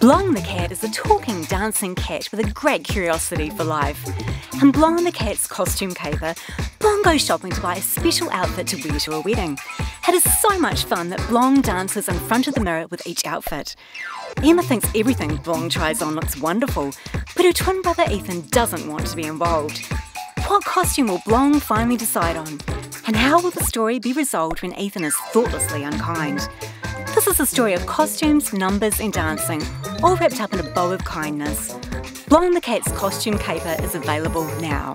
Blong the cat is a talking, dancing cat with a great curiosity for life. And Blong the cat's costume caper, Blong goes shopping to buy a special outfit to wear to a wedding. It is so much fun that Blong dances in front of the mirror with each outfit. Emma thinks everything Blong tries on looks wonderful, but her twin brother Ethan doesn't want to be involved. What costume will Blong finally decide on? And how will the story be resolved when Ethan is thoughtlessly unkind? This is a story of costumes, numbers, and dancing, all wrapped up in a bow of kindness. Blong the Cat's costume caper is available now.